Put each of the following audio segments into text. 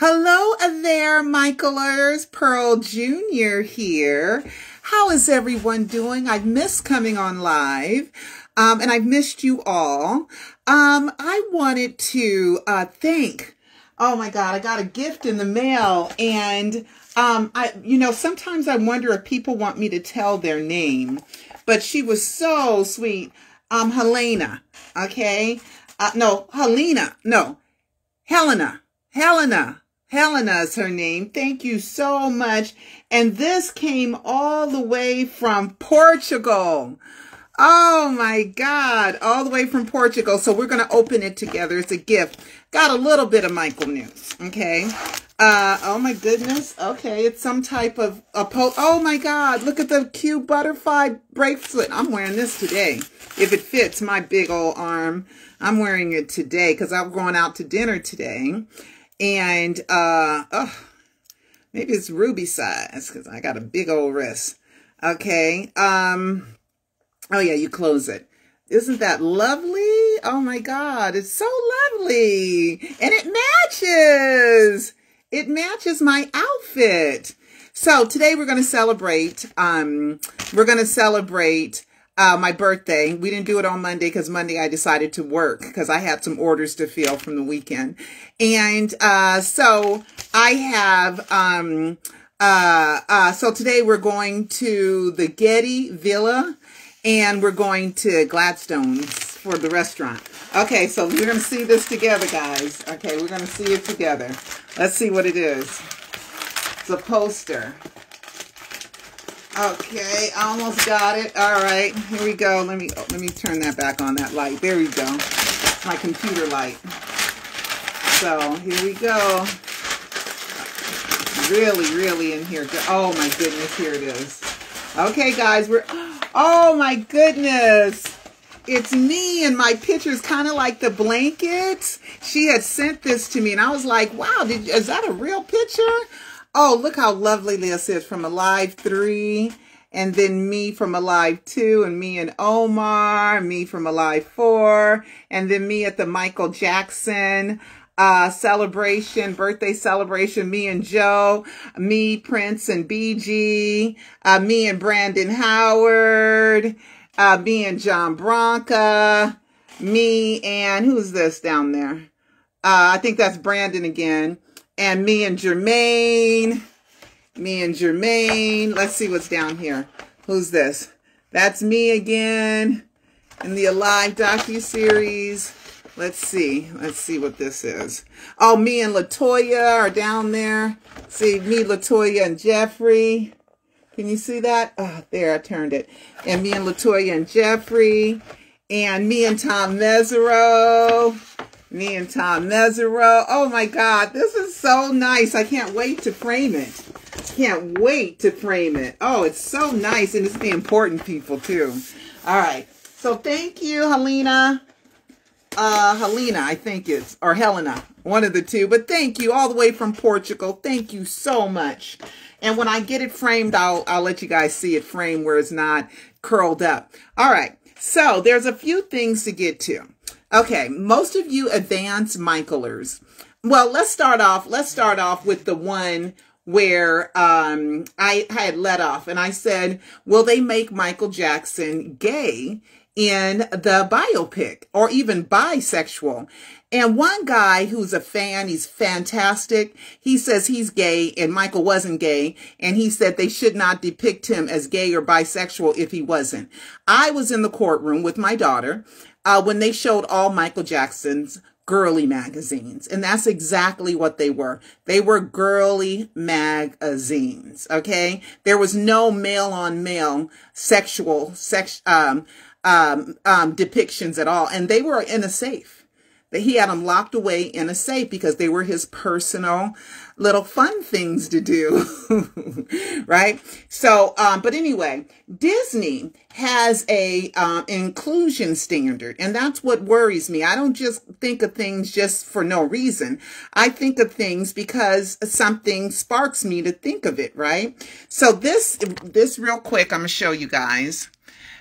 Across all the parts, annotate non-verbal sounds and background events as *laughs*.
Hello there, Michaelers. Pearl Jr. here. How is everyone doing? I've missed coming on live, um, and I've missed you all. Um, I wanted to uh, thank. Oh my God, I got a gift in the mail, and um, I, you know, sometimes I wonder if people want me to tell their name, but she was so sweet. Um, Helena. Okay. Uh, no, Helena. No, Helena. Helena. Helena is her name. Thank you so much. And this came all the way from Portugal. Oh my God, all the way from Portugal. So we're going to open it together. It's a gift. Got a little bit of Michael news. Okay. Uh, oh my goodness. Okay. It's some type of a po Oh my God. Look at the cute butterfly bracelet. I'm wearing this today. If it fits my big old arm, I'm wearing it today because I'm going out to dinner today. And, uh, oh, maybe it's ruby size because I got a big old wrist. Okay. Um, oh yeah, you close it. Isn't that lovely? Oh my God, it's so lovely. And it matches. It matches my outfit. So today we're going to celebrate, um, we're going to celebrate uh, my birthday. We didn't do it on Monday because Monday I decided to work because I had some orders to fill from the weekend. And uh, so I have, um, uh, uh, so today we're going to the Getty Villa and we're going to Gladstone's for the restaurant. Okay, so we're going to see this together, guys. Okay, we're going to see it together. Let's see what it is. It's a poster. Okay, I almost got it. All right, here we go. Let me let me turn that back on that light. There we go. My computer light. So here we go. Really, really in here. Oh my goodness, here it is. Okay, guys, we're. *gasps* Oh my goodness. It's me and my picture's kind of like the blankets. She had sent this to me and I was like, wow, did, is that a real picture? Oh, look how lovely this is from Alive 3 and then me from Alive 2 and me and Omar, me from Alive 4 and then me at the Michael Jackson uh, celebration, birthday celebration, me and Joe, me, Prince and BG, uh, me and Brandon Howard, uh, me and John Branca, me and who's this down there? Uh, I think that's Brandon again and me and Jermaine, me and Jermaine. Let's see what's down here. Who's this? That's me again in the Alive docu-series. Let's see. Let's see what this is. Oh, me and Latoya are down there. See, me, Latoya, and Jeffrey. Can you see that? Oh, there, I turned it. And me and Latoya and Jeffrey. And me and Tom Mesereau me and Tom Mesereau. Oh my God, this is so nice. I can't wait to frame it. Can't wait to frame it. Oh, it's so nice. And it's the important people too. All right. So thank you, Helena. Uh, Helena, I think it's, or Helena, one of the two. But thank you all the way from Portugal. Thank you so much. And when I get it framed, I'll, I'll let you guys see it framed where it's not curled up. All right. So there's a few things to get to. Okay, most of you advanced Michaelers. Well, let's start off. Let's start off with the one where um, I had let off and I said, will they make Michael Jackson gay in the biopic or even bisexual? And one guy who's a fan, he's fantastic. He says he's gay and Michael wasn't gay. And he said they should not depict him as gay or bisexual if he wasn't. I was in the courtroom with my daughter uh, when they showed all Michael Jackson's girly magazines. And that's exactly what they were. They were girly magazines. Okay. There was no male on male sexual sex, um, um, um, depictions at all. And they were in a safe that he had them locked away in a safe because they were his personal little fun things to do. *laughs* right. So, um, but anyway, Disney has a, um, inclusion standard and that's what worries me. I don't just think of things just for no reason. I think of things because something sparks me to think of it. Right. So this, this real quick, I'm to show you guys.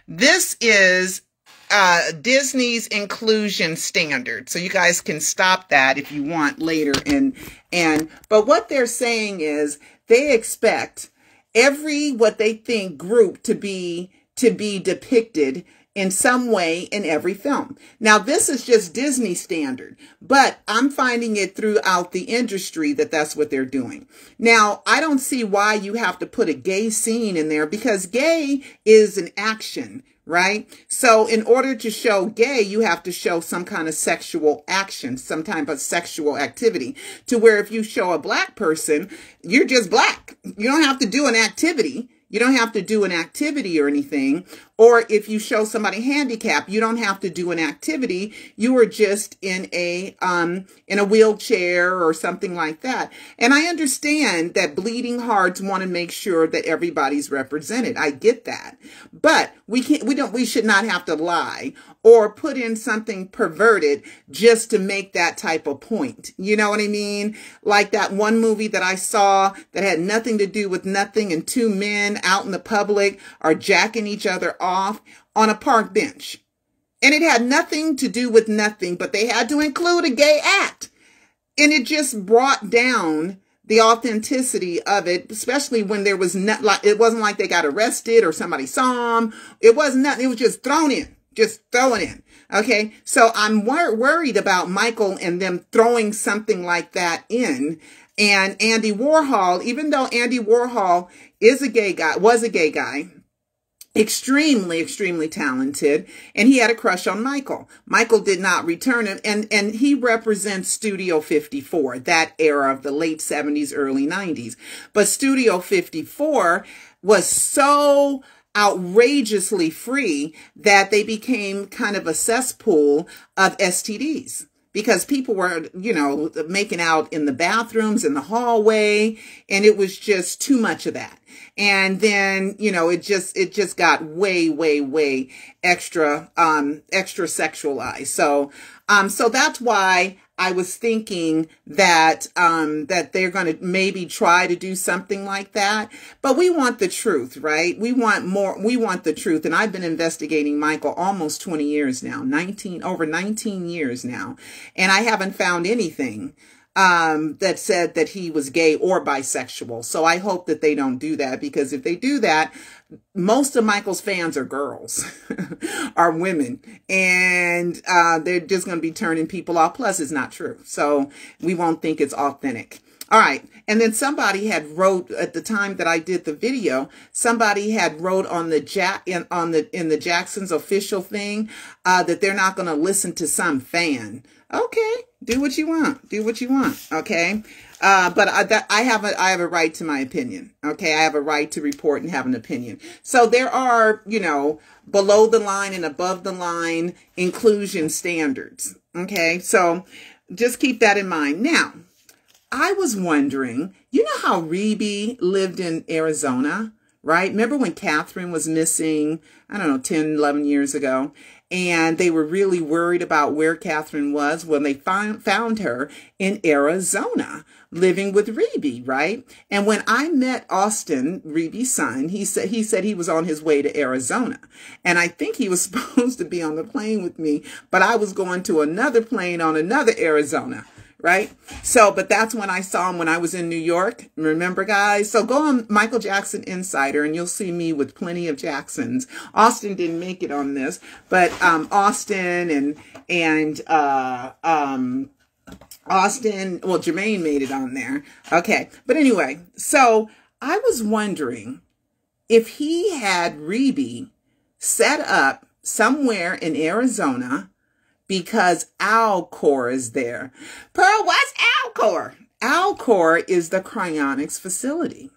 This is uh, Disney's inclusion standard. So you guys can stop that if you want later. And, and, but what they're saying is they expect every, what they think group to be, to be depicted in some way in every film. Now, this is just Disney standard, but I'm finding it throughout the industry that that's what they're doing. Now, I don't see why you have to put a gay scene in there because gay is an action, right? So in order to show gay, you have to show some kind of sexual action, some type of sexual activity to where if you show a black person, you're just black. You don't have to do an activity. You don't have to do an activity or anything. Or if you show somebody handicap, you don't have to do an activity. You are just in a um, in a wheelchair or something like that. And I understand that bleeding hearts want to make sure that everybody's represented. I get that, but we can't. We don't. We should not have to lie or put in something perverted just to make that type of point. You know what I mean? Like that one movie that I saw that had nothing to do with nothing, and two men out in the public are jacking each other off on a park bench. And it had nothing to do with nothing, but they had to include a gay act. And it just brought down the authenticity of it, especially when there was not like, it wasn't like they got arrested or somebody saw them. It wasn't nothing. It was just thrown in, just thrown in. Okay. So I'm wor worried about Michael and them throwing something like that in. And Andy Warhol, even though Andy Warhol is a gay guy, was a gay guy, extremely extremely talented and he had a crush on michael. Michael did not return him and and he represents studio 54 that era of the late 70s early 90s but studio 54 was so outrageously free that they became kind of a cesspool of stds because people were, you know, making out in the bathrooms, in the hallway, and it was just too much of that. And then, you know, it just, it just got way, way, way extra, um, extra sexualized. So, um, so that's why I was thinking that um, that they're going to maybe try to do something like that. But we want the truth, right? We want more. We want the truth. And I've been investigating Michael almost 20 years now, 19 over 19 years now, and I haven't found anything um, that said that he was gay or bisexual. So I hope that they don't do that because if they do that, most of Michael's fans are girls, *laughs* are women, and uh, they're just going to be turning people off. Plus, it's not true. So we won't think it's authentic. All right. And then somebody had wrote at the time that I did the video, somebody had wrote on the Jack in, on the in the Jackson's official thing uh, that they're not going to listen to some fan. Okay, do what you want. Do what you want. Okay. Uh, but I, that, I have a I have a right to my opinion. Okay, I have a right to report and have an opinion. So there are you know below the line and above the line inclusion standards. Okay, so just keep that in mind. Now, I was wondering, you know how Rebbie lived in Arizona, right? Remember when Catherine was missing? I don't know, 10, 11 years ago and they were really worried about where Catherine was when they found, found her in Arizona living with Rebbie, right? And when I met Austin, Rebbie's son, he said he said he was on his way to Arizona. And I think he was *laughs* supposed to be on the plane with me, but I was going to another plane on another Arizona right? So, but that's when I saw him when I was in New York. Remember, guys? So go on Michael Jackson Insider and you'll see me with plenty of Jacksons. Austin didn't make it on this, but um, Austin and and uh, um, Austin, well, Jermaine made it on there. Okay, but anyway, so I was wondering if he had Rebbie set up somewhere in Arizona because Alcor is there. Pearl, what's Alcor? Alcor is the cryonics facility.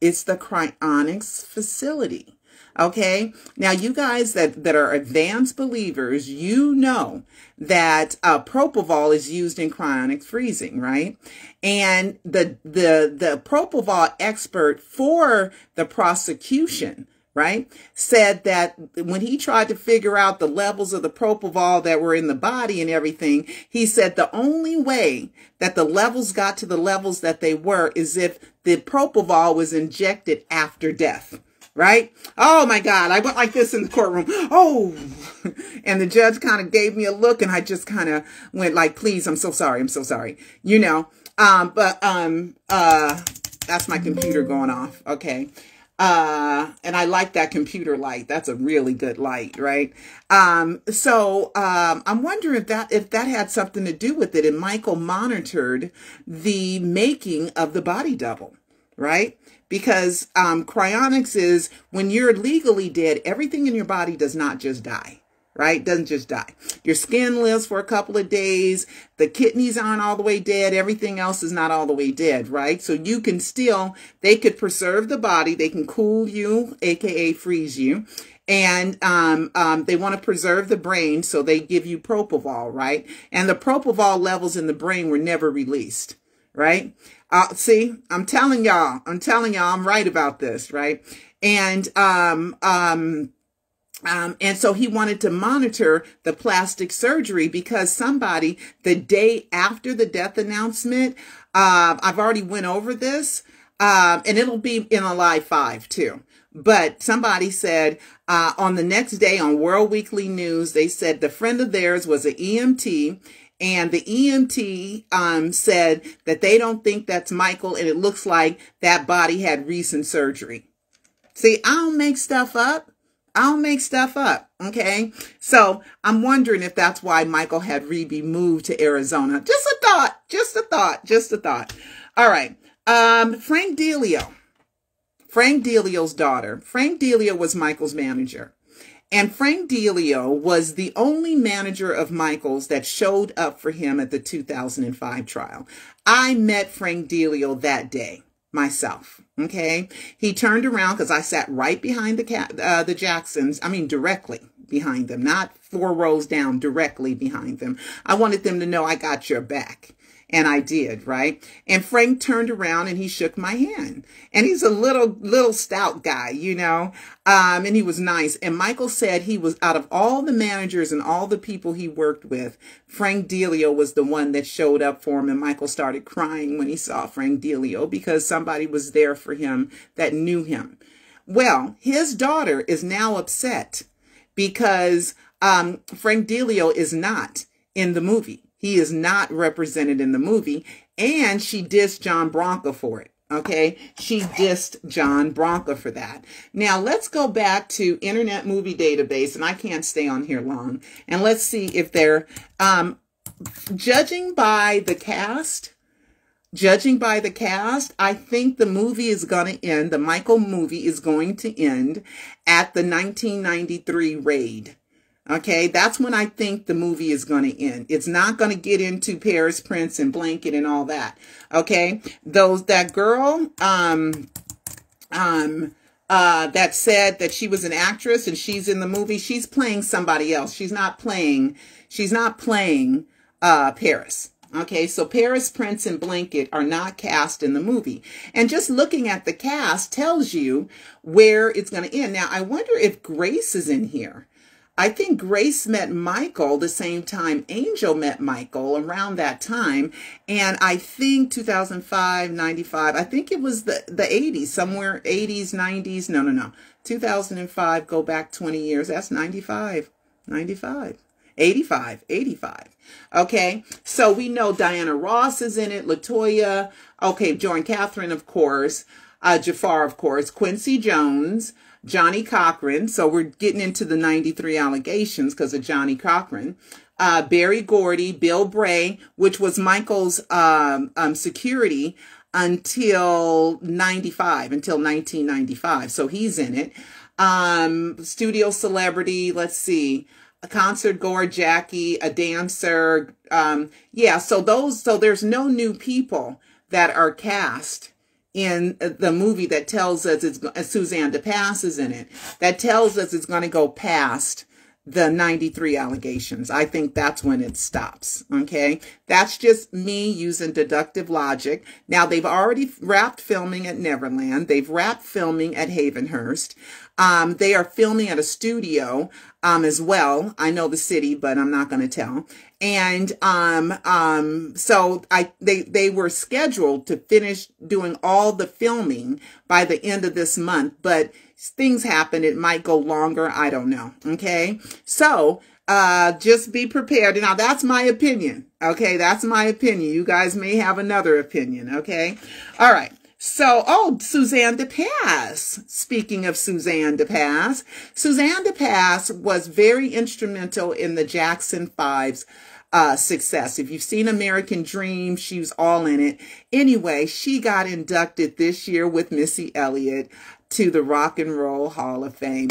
It's the cryonics facility. Okay. Now, you guys that, that are advanced believers, you know that uh, propofol is used in cryonic freezing, right? And the, the, the propofol expert for the prosecution right, said that when he tried to figure out the levels of the propofol that were in the body and everything, he said the only way that the levels got to the levels that they were is if the propofol was injected after death right? Oh my God. I went like this in the courtroom. Oh, *laughs* and the judge kind of gave me a look and I just kind of went like, please, I'm so sorry. I'm so sorry. You know, um, but, um, uh, that's my computer going off. Okay. Uh, and I like that computer light. That's a really good light, right? Um, so, um, I'm wondering if that, if that had something to do with it. And Michael monitored the making of the body double, right? Because, um, cryonics is when you're legally dead, everything in your body does not just die right? Doesn't just die. Your skin lives for a couple of days. The kidneys aren't all the way dead. Everything else is not all the way dead, right? So you can still, they could preserve the body. They can cool you, AKA freeze you. And um, um, they want to preserve the brain, so they give you propofol, right? And the propofol levels in the brain were never released, right? Uh, see, I'm telling y'all, I'm telling y'all, I'm right about this, right? And um, um, um, and so he wanted to monitor the plastic surgery because somebody the day after the death announcement, uh, I've already went over this, uh, and it'll be in a live five too. But somebody said uh, on the next day on World Weekly News, they said the friend of theirs was an EMT and the EMT um, said that they don't think that's Michael and it looks like that body had recent surgery. See, I don't make stuff up. I don't make stuff up. Okay. So I'm wondering if that's why Michael had Rebbie moved to Arizona. Just a thought. Just a thought. Just a thought. All right. Um, Frank DiLeo. Frank DiLeo's daughter. Frank DiLeo was Michael's manager. And Frank DiLeo was the only manager of Michael's that showed up for him at the 2005 trial. I met Frank DiLeo that day myself. Okay. He turned around because I sat right behind the cat, uh, the Jacksons. I mean, directly behind them, not four rows down, directly behind them. I wanted them to know I got your back. And I did, right? And Frank turned around and he shook my hand. And he's a little, little stout guy, you know? Um, and he was nice. And Michael said he was out of all the managers and all the people he worked with, Frank DiLeo was the one that showed up for him. And Michael started crying when he saw Frank DiLeo because somebody was there for him that knew him. Well, his daughter is now upset because um, Frank DiLeo is not in the movie. He is not represented in the movie. And she dissed John Branca for it. Okay. She dissed John Branca for that. Now let's go back to Internet Movie Database, and I can't stay on here long. And let's see if they're, um, judging by the cast, judging by the cast, I think the movie is going to end, the Michael movie is going to end at the 1993 raid. Okay, that's when I think the movie is going to end. It's not going to get into Paris Prince and Blanket and all that. Okay, those that girl, um, um, uh, that said that she was an actress and she's in the movie. She's playing somebody else. She's not playing. She's not playing uh, Paris. Okay, so Paris Prince and Blanket are not cast in the movie. And just looking at the cast tells you where it's going to end. Now, I wonder if Grace is in here. I think Grace met Michael the same time Angel met Michael around that time. And I think 2005, 95, I think it was the, the 80s, somewhere 80s, 90s. No, no, no. 2005, go back 20 years. That's 95, 95. 85, 85. Okay, so we know Diana Ross is in it, Latoya, okay, Joan Catherine, of course, uh, Jaafar, of course, Quincy Jones, Johnnie Cochran. So we're getting into the 93 allegations because of Johnnie Cochran. Uh, Berry Gordy, Bill Bray, which was Michael's um, um, security until 95, until 1995. So he's in it. Um, studio celebrity, let's see, a concert goer, Jackie, a dancer. Um, yeah, so those, so there's no new people that are cast in the movie that tells us it's uh, Suzanne de Passe is in it that tells us it's going to go past the 93 allegations. I think that's when it stops. Okay. That's just me using deductive logic. Now they've already wrapped filming at Neverland. They've wrapped filming at Havenhurst. Um, they are filming at a studio um, as well. I know the city, but I'm not going to tell. And um, um, so I they they were scheduled to finish doing all the filming by the end of this month, but things happen. It might go longer. I don't know. Okay. So, uh, just be prepared. Now, that's my opinion. Okay. That's my opinion. You guys may have another opinion. Okay. All right. So, oh, Suzanne de Passe. Speaking of Suzanne de Passe, Suzanne de Passe was very instrumental in the Jackson Five's uh, success. If you've seen American Dream, she was all in it. Anyway, she got inducted this year with Missy Elliott to the Rock and Roll Hall of Fame.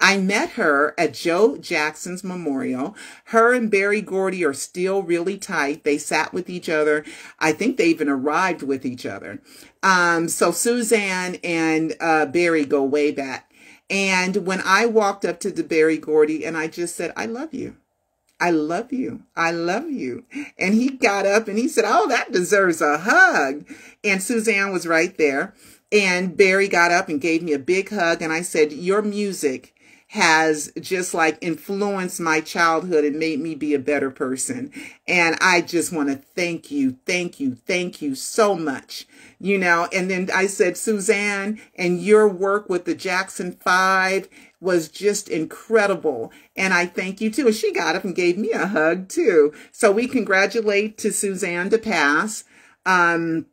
I met her at Joe Jackson's memorial. Her and Berry Gordy are still really tight. They sat with each other. I think they even arrived with each other. Um, so Suzanne and uh, Berry go way back. And when I walked up to the Berry Gordy and I just said, I love you. I love you. I love you. And he got up and he said, Oh, that deserves a hug. And Suzanne was right there. And Berry got up and gave me a big hug. And I said, Your music has just like influenced my childhood and made me be a better person. And I just want to thank you, thank you, thank you so much. You know, and then I said, Suzanne, and your work with the Jackson Five was just incredible. And I thank you too. And she got up and gave me a hug too. So we congratulate to Suzanne de Passe. Um,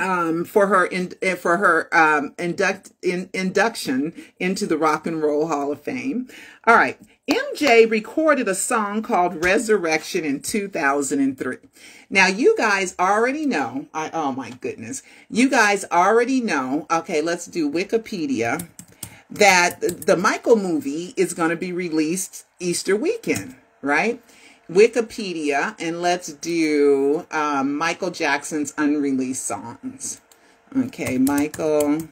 um, for her in, eh, for her um, induct, in, induction into the Rock and Roll Hall of Fame. All right, MJ recorded a song called Resurrection in 2003. Now, you guys already know. I, oh my goodness, you guys already know. Okay, let's do Wikipedia. That the Michael movie is going to be released Easter weekend, right? Wikipedia and let's do um, Michael Jackson's unreleased songs. Okay, Michael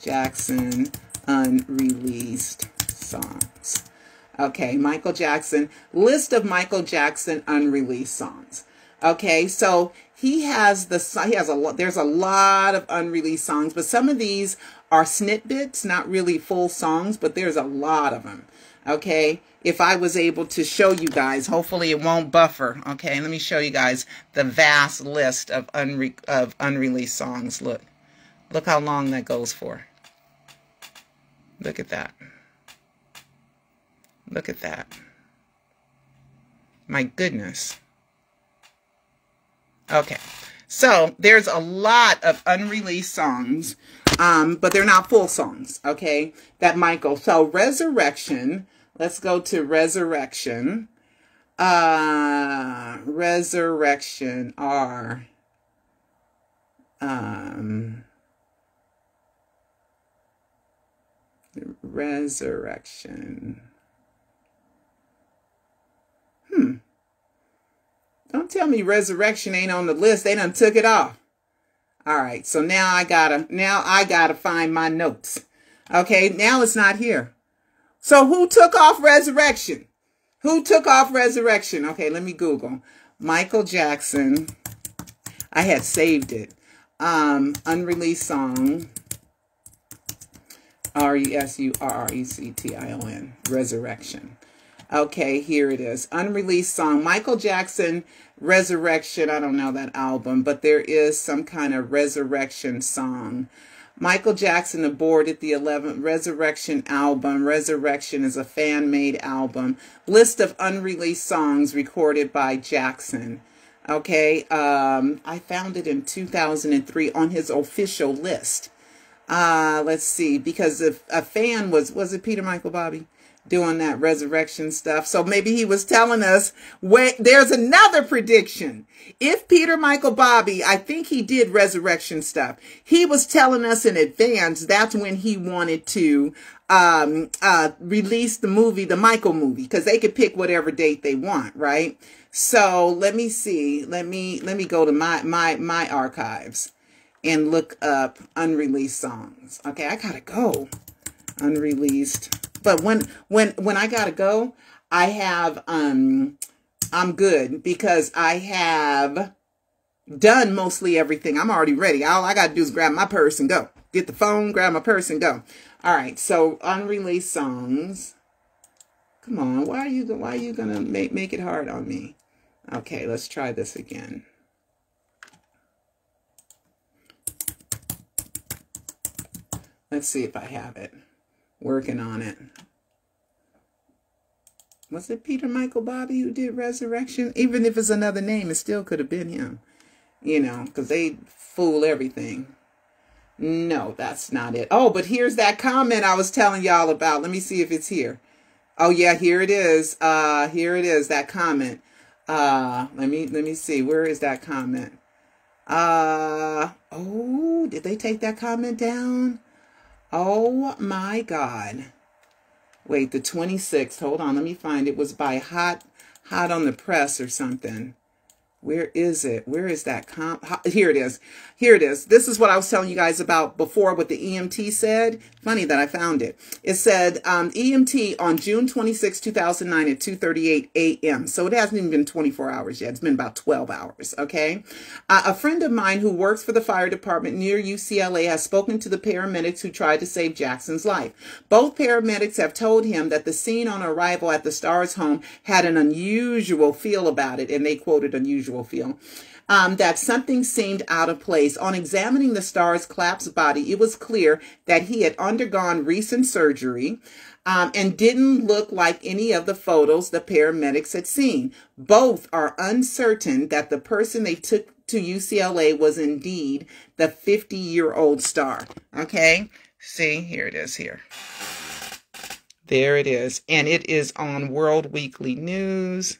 Jackson unreleased songs. Okay, Michael Jackson, list of Michael Jackson unreleased songs. Okay, so he has the he has a lot there's a lot of unreleased songs, but some of these are snippets, not really full songs, but there's a lot of them. Okay, if I was able to show you guys. Hopefully it won't buffer. Okay, let me show you guys the vast list of, unre of unreleased songs. Look. Look how long that goes for. Look at that. Look at that. My goodness. Okay. So there's a lot of unreleased songs, um, but they're not full songs, okay, that might go. So Resurrection Let's go to resurrection. Uh, resurrection R. Um, resurrection. Hmm. Don't tell me resurrection ain't on the list. They done took it off. All right. So now I gotta, now I gotta find my notes. Okay. Now it's not here. So who took off resurrection? Who took off resurrection? Okay, let me Google. Michael Jackson. I had saved it. Um, unreleased song. R-E-S-U-R-R-E-C-T-I-O-N. Resurrection. Okay, here it is. Unreleased song. Michael Jackson, Resurrection. I don't know that album, but there is some kind of resurrection song. Michael Jackson aborted the 11th Resurrection album. Resurrection is a fan made album. List of unreleased songs recorded by Jackson. Okay, um, I found it in 2003 on his official list. Uh, let's see, because if a fan was, was it Peter Michael Bobby? Doing that resurrection stuff. So maybe he was telling us wait, there's another prediction. If Peter Michael Bobby, I think he did resurrection stuff. He was telling us in advance that's when he wanted to um uh release the movie, the Michael movie, because they could pick whatever date they want, right? So let me see. Let me let me go to my my my archives and look up unreleased songs. Okay, I gotta go. Unreleased but when when when I gotta go, I have um I'm good because I have done mostly everything. I'm already ready. All I gotta do is grab my purse and go. Get the phone, grab my purse and go. All right, so unreleased songs. Come on, why are you why are you gonna make make it hard on me? Okay, let's try this again. Let's see if I have it. Working on it. Was it Peter Michael Bobby who did Resurrection? Even if it's another name, it still could have been him. You know, because they fool everything. No, that's not it. Oh, but here's that comment I was telling y'all about. Let me see if it's here. Oh yeah, here it is. Uh here it is, that comment. Uh let me let me see. Where is that comment? Uh oh, did they take that comment down? Oh my god. Wait, the 26th. Hold on, let me find it was by Hot Hot on the Press or something. Where is it? Where is that comp? Here it is. Here it is. This is what I was telling you guys about before what the EMT said. Funny that I found it. It said um, EMT on June 26, 2009 at 2.38 a.m. So it hasn't even been 24 hours yet. It's been about 12 hours, okay? Uh, a friend of mine who works for the fire department near UCLA has spoken to the paramedics who tried to save Jackson's life. Both paramedics have told him that the scene on arrival at the Stars home had an unusual feel about it, and they quoted unusual feel. Um, that something seemed out of place. On examining the star's collapsed body, it was clear that he had undergone recent surgery um, and didn't look like any of the photos the paramedics had seen. Both are uncertain that the person they took to UCLA was indeed the 50 year old star. Okay, see, here it is here. There it is. And it is on World Weekly News.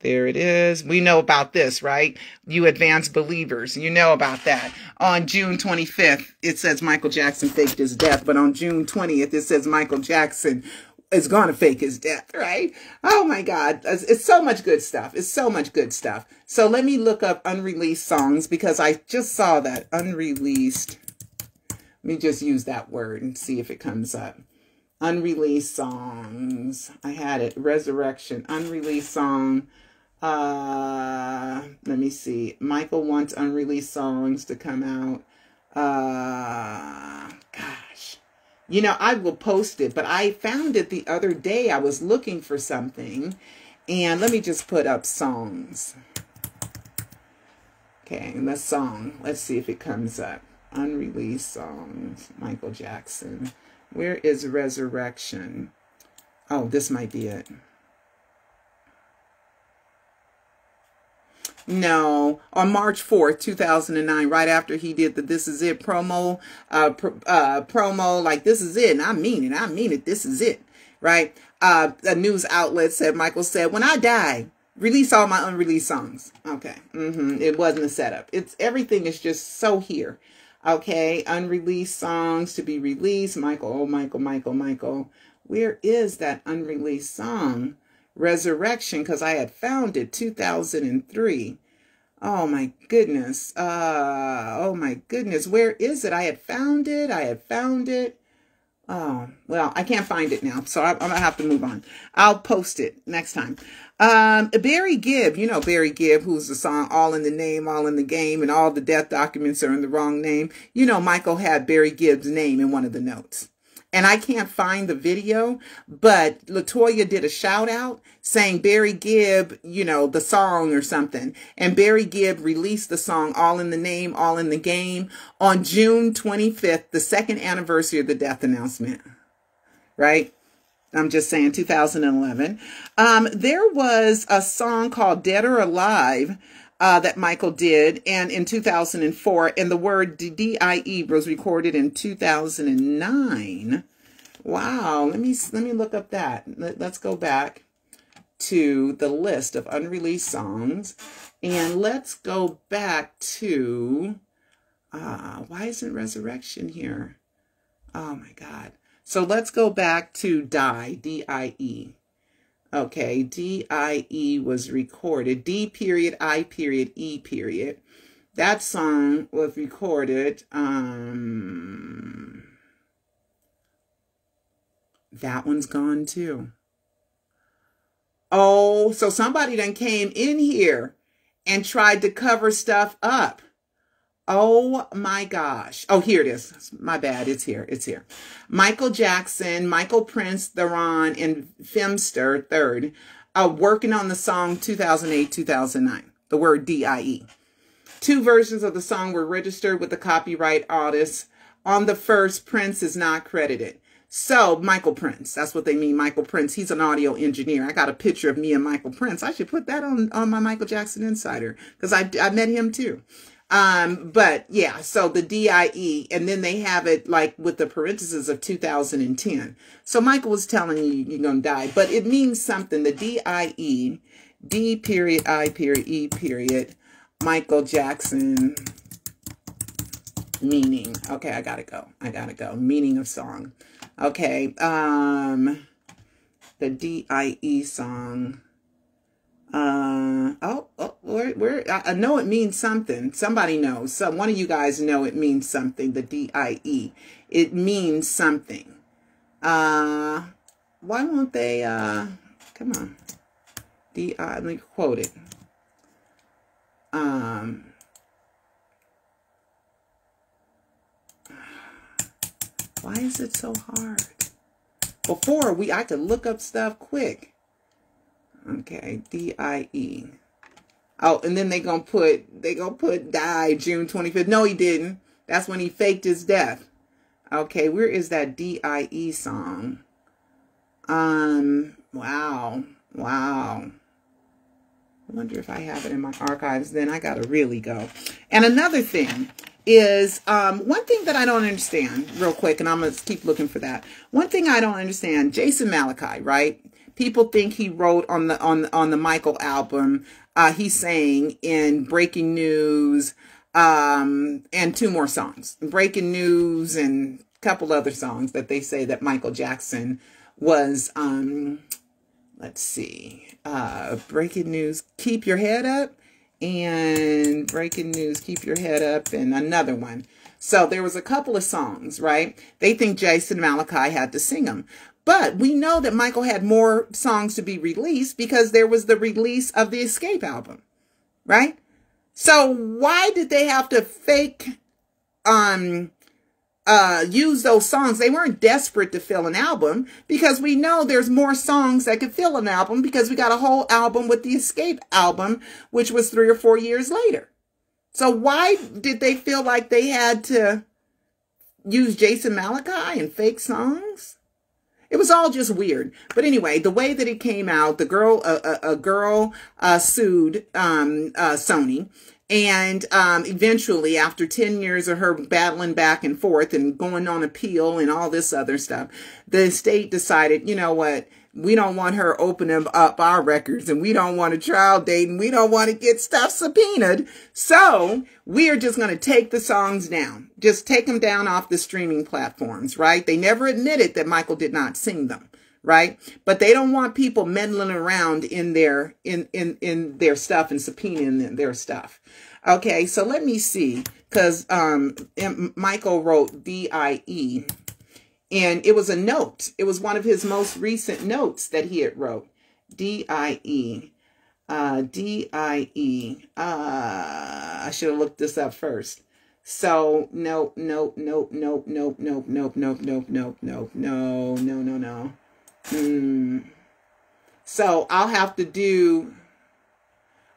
There it is. We know about this, right? You advanced believers, you know about that. On June 25th, it says Michael Jackson faked his death, but on June 20th, it says Michael Jackson is going to fake his death, right? Oh my God. It's, it's, so much good stuff. It's so much good stuff. So let me look up unreleased songs because I just saw that unreleased. Let me just use that word and see if it comes up. Unreleased songs. I had it. Resurrection. Unreleased song. Uh, let me see. Michael wants unreleased songs to come out. Uh, gosh. You know, I will post it, but I found it the other day. I was looking for something. And let me just put up songs. Okay, and the song. Let's see if it comes up. Unreleased songs. Michael Jackson. Where is Resurrection? Oh, this might be it. No, on March 4th, 2009, right after he did the This Is It promo, uh, pr uh, promo, like, this is it, and I mean it, I mean it, this is it, right? Uh, a news outlet said, Michael said, when I die, release all my unreleased songs. Okay, mm -hmm. it wasn't a setup. It's, everything is just so here. Okay, unreleased songs to be released. Michael, oh, Michael, Michael, Michael. Where is that unreleased song? Resurrection because I had found it 2003. Oh my goodness. Uh, oh my goodness. Where is it? I had found it. I had found it. Oh, well, I can't find it now, so I'm, I'm going to have to move on. I'll post it next time. Um, Barry Gibb, you know Barry Gibb, who's the song All in the Name, All in the Game, and all the death documents are in the wrong name. You know Michael had Barry Gibb's name in one of the notes and I can't find the video, but Latoya did a shout out saying Barry Gibb, you know, the song or something. And Barry Gibb released the song All in the Name, All in the Game on June 25th, the second anniversary of the death announcement. Right? I'm just saying 2011. Um, there was a song called Dead or Alive uh, that Michael did, and in 2004, and the word DIE was recorded in 2009. Wow, let me let me look up that. Let, let's go back to the list of unreleased songs, and let's go back to. Uh, why isn't Resurrection here? Oh my God. So let's go back to Die, D-I-E. Okay, D-I-E was recorded. D period, I period, E period. That song was recorded. Um, that one's gone too. Oh, so somebody then came in here and tried to cover stuff up. Oh my gosh. Oh, here it is. My bad. It's here. It's here. Michael Jackson, Michael Prince, Theron, and Feemster, third, uh, working on the song 2008-2009, the word D-I-E. Two versions of the song were registered with the copyright artist On the first, Prince is not credited. So, Michael Prince, that's what they mean, Michael Prince. He's an audio engineer. I got a picture of me and Michael Prince. I should put that on, on my Michael Jackson Insider because I, I met him too. Um, but yeah, so the DIE, and then they have it like with the parentheses of 2010. So Michael was telling you you're going to die, but it means something. The DIE, D period, I period, E period, Michael Jackson meaning. Okay, I gotta go. I gotta go. Meaning of song. Okay, um, the DIE song. Uh oh, oh where where I know it means something. Somebody knows. So one of you guys know it means something. The D I E. It means something. Uh why won't they uh come on. D I let me quote it. Um Why is it so hard? Before we I could look up stuff quick. Okay, D-I-E. Oh, and then they gonna put they gonna put die June 25th. No, he didn't. That's when he faked his death. Okay, where is that D-I-E song? Um, wow. Wow. I wonder if I have it in my archives. Then I gotta really go. And another thing is um, one thing that I don't understand real quick, and I'm gonna keep looking for that. One thing I don't understand, Jason Malachi, right? People think he wrote on the on on the Michael album. Uh, he's saying in Breaking News um, and two more songs, Breaking News and a couple other songs that they say that Michael Jackson was. Um, let's see, uh, Breaking News, Keep Your Head Up, and Breaking News, Keep Your Head Up, and another one. So there was a couple of songs, right? They think Jason Malachi had to sing them. But we know that Michael had more songs to be released because there was the release of the Xscape album, right? So why did they have to fake um uh use those songs? They weren't desperate to fill an album because we know there's more songs that could fill an album because we got a whole album with the Xscape album which was 3 or 4 years later. So why did they feel like they had to use Jason Malachi and fake songs? It was all just weird. But anyway, the way that it came out, the girl, a, a, a girl uh, sued um, uh, Sony. And um, eventually, after 10 years of her battling back and forth and going on appeal and all this other stuff, the state decided, you know what? We don't want her opening up our records and we don't want a trial date and we don't want to get stuff subpoenaed. So we are just going to take the songs down. Just take them down off the streaming platforms, right? They never admitted that Michael did not sing them, right? But they don't want people meddling around in their, in, in, in their stuff and subpoenaing their stuff. Okay. So let me see. Cause, um, Michael wrote D-I-E and it was a note. It was one of his most recent notes that he had wrote. D-I-E. Uh, D-I-E. Uh, I should have looked this up first. So, no, no, no, no, no, no, no, no, no, no, no, no, no, no, no. Hmm. So, I'll have to do...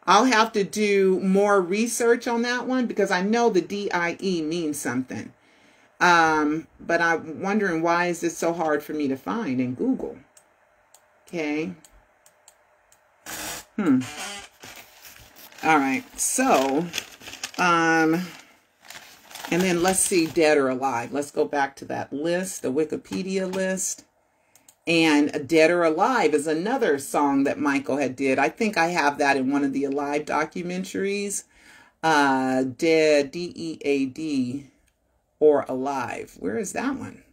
I'll have to do more research on that one because I know the D-I-E means something. Um, but I'm wondering why is this so hard for me to find in Google? Okay. Hmm. All right. So, um, and then let's see Dead or Alive. Let's go back to that list, the Wikipedia list. And Dead or Alive is another song that Michael had did. I think I have that in one of the Alive documentaries. Uh, Dead, D-E-A-D or alive. Where is that one?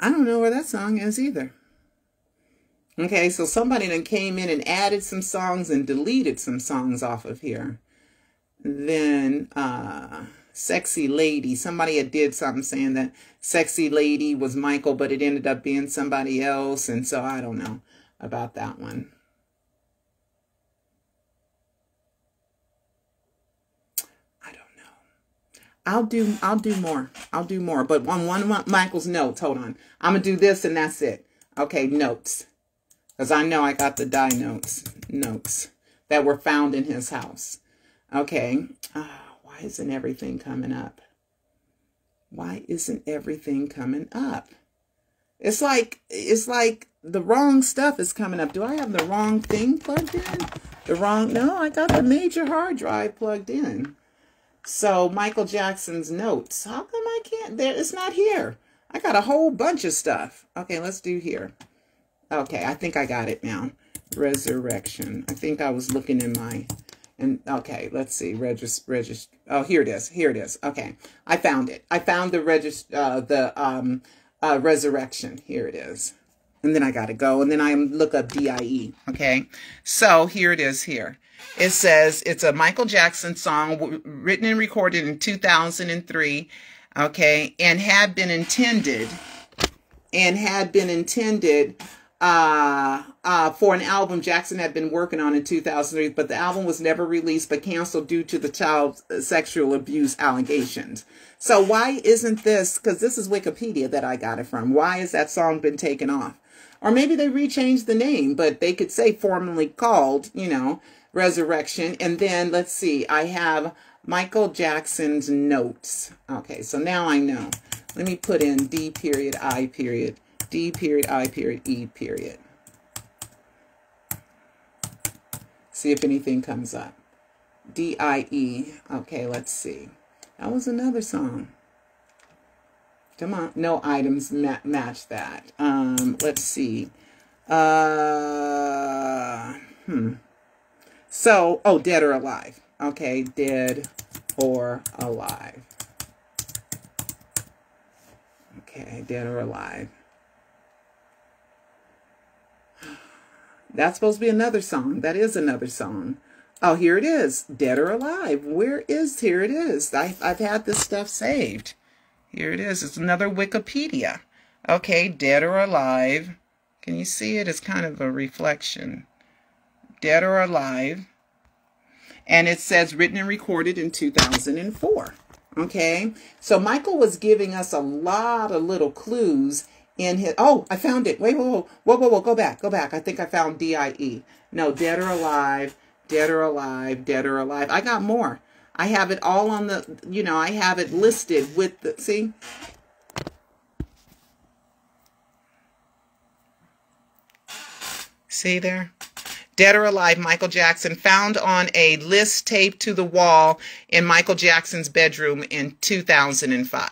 I don't know where that song is either. Okay, so somebody then came in and added some songs and deleted some songs off of here. Then, uh, Sexy Lady. Somebody had did something saying that Sexy Lady was Michael, but it ended up being somebody else. And so I don't know about that one. I don't know. I'll do I'll do more. I'll do more. But on one of Michael's notes, hold on. I'm gonna do this and that's it. Okay, notes. Because I know I got the die notes. Notes that were found in his house. Okay. Uh, why isn't everything coming up? Why isn't everything coming up? It's like it's like the wrong stuff is coming up. Do I have the wrong thing plugged in? The wrong no, I got the major hard drive plugged in. So Michael Jackson's notes. How come I can't there it's not here? I got a whole bunch of stuff. Okay, let's do here. Okay, I think I got it now. Resurrection. I think I was looking in my and okay, let's see. Register. Register. Oh, here it is. Here it is. Okay, I found it. I found the register. Uh, the um, uh, resurrection. Here it is. And then I got to go. And then I look up DIE. Okay. So here it is. Here it says it's a Michael Jackson song written and recorded in 2003. Okay, and had been intended and had been intended uh, uh, for an album Jackson had been working on in 2003, but the album was never released but canceled due to the child sexual abuse allegations. So why isn't this, because this is Wikipedia that I got it from, why has that song been taken off? Or maybe they rechanged the name, but they could say formerly called, you know, Resurrection. And then let's see, I have Michael Jackson's notes. Okay, so now I know. Let me put in D period, I period, D period, I period, E period. See if anything comes up. D-I-E. Okay, let's see. That was another song. Come on. No items ma match that. Um, let's see. Uh, hmm. So, oh, dead or alive. Okay, dead or alive. Okay, dead or alive. That's supposed to be another song. That is another song. Oh, here it is. Dead or Alive. Where is, here it is. I, I've had this stuff saved. Here it is. It's another Wikipedia. Okay, Dead or Alive. Can you see it? It's kind of a reflection. Dead or Alive. And it says written and recorded in 2004. Okay, so Michael was giving us a lot of little clues in his oh i found it. Wait whoa whoa whoa whoa whoa go back go back. I think i found die no dead or alive dead or alive dead or alive. I got more. I have it all on the you know i have it listed with the see? See there? Dead or Alive, Michael Jackson, found on a list taped to the wall in Michael Jackson's bedroom in 2005,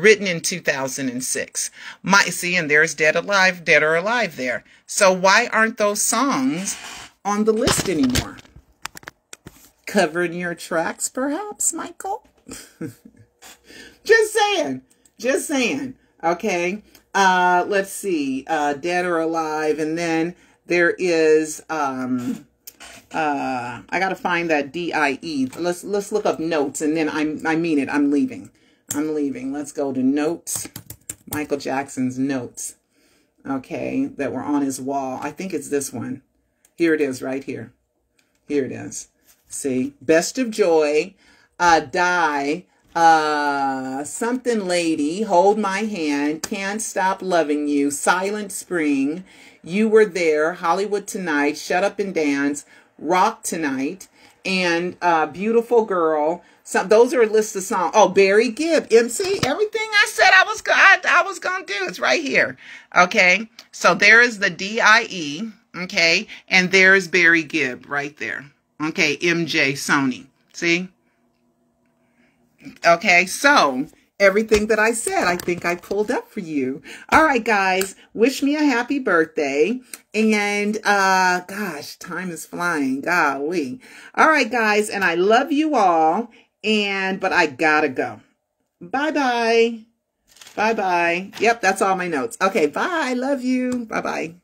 written in 2006. My, see, and there's Dead Alive, Dead or Alive there. So why aren't those songs on the list anymore? Covering your tracks, perhaps, Michael? *laughs* Just saying. Just saying. Okay. Uh, let's see. Uh, Dead or Alive, and then there is, um, uh, I got to find that D-I-E. Let's, let's look up notes and then I'm, I mean it. I'm leaving. I'm leaving. Let's go to notes. Michael Jackson's notes. Okay. That were on his wall. I think it's this one. Here it is right here. Here it is. See, best of joy, uh, die, uh, something lady, hold my hand, can't stop loving you, silent spring, you Were There, Hollywood Tonight, Shut Up and Dance, Rock Tonight, and uh, Beautiful Girl. So those are a list of songs. Oh, Barry Gibb, MC, everything I said I was I, I was gonna do. It's right here. Okay, so there is the D I E. Okay, and there's Barry Gibb right there. Okay, MJ Sony. See. Okay, so everything that I said, I think I pulled up for you. All right, guys, wish me a happy birthday. And, uh, gosh, time is flying. Golly. All right, guys, and I love you all. And, but I gotta go. Bye-bye. Bye-bye. Yep, that's all my notes. Okay, bye. Love you. Bye-bye.